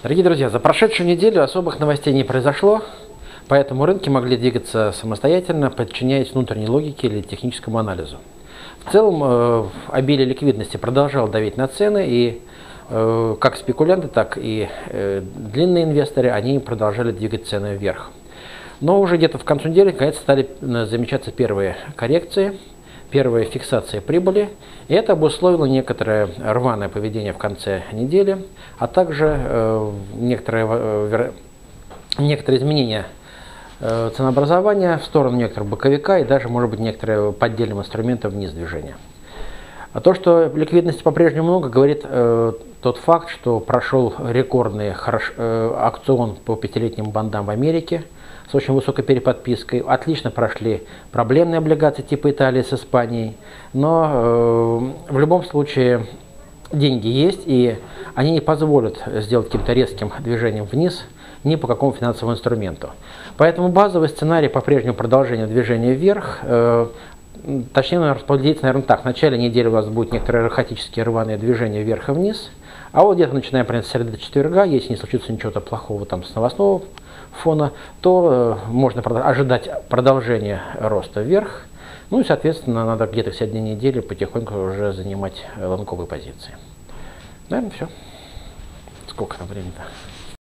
Дорогие друзья, за прошедшую неделю особых новостей не произошло, поэтому рынки могли двигаться самостоятельно, подчиняясь внутренней логике или техническому анализу. В целом, э, обилие ликвидности продолжало давить на цены, и э, как спекулянты, так и э, длинные инвесторы, они продолжали двигать цены вверх. Но уже где-то в конце недели, наконец, стали замечаться первые коррекции – первая фиксация прибыли. И это обусловило некоторое рваное поведение в конце недели, а также э, некоторые, э, некоторые изменения э, ценообразования в сторону некоторых боковика и даже, может быть, некоторые поддельным инструментом вниз движения. А то, что ликвидности по-прежнему много, говорит э, тот факт, что прошел рекордный хорош, э, акцион по пятилетним бандам в Америке – с очень высокой переподпиской. Отлично прошли проблемные облигации типа Италии с Испанией. Но э, в любом случае деньги есть, и они не позволят сделать каким-то резким движением вниз ни по какому финансовому инструменту. Поэтому базовый сценарий по-прежнему продолжения движения вверх. Э, точнее, наверное, распределиться, наверное, так. В начале недели у вас будет некоторые хаотические рваные движения вверх и вниз. А вот где-то начиная, например, с среды четверга, если не случится ничего плохого там с новостного фона, то э, можно ожидать продолжения роста вверх. Ну и, соответственно, надо где-то в середине недели потихоньку уже занимать лонговые позиции. Наверное, все. Сколько там времени-то?